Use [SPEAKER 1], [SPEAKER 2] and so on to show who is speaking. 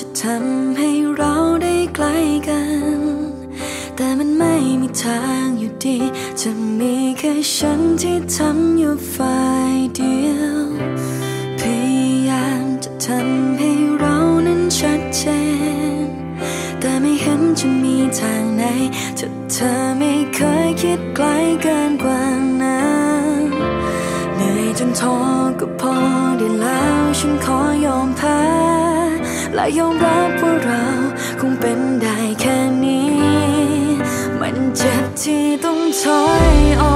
[SPEAKER 1] จะทำให้เราได้ใกล้กัน แต่มันไม่มีทางอยู่ดี จะมีแค่ฉันที่ทำอยู่ฝ่ายเดียว พยายามจะทำให้เรานั้นชัดเจน แต่ไม่เห็นจะมีทางไหนถ้าเธอไม่เคยคิดไกลเกินกว่านั้นเหนื่อยจนท้อก็พอได้แล้วฉันขอยอมแพ้ และยอมรับว่าเราคงเป็นได้แค่นี้ มันเจ็บที่ต้องถอยออก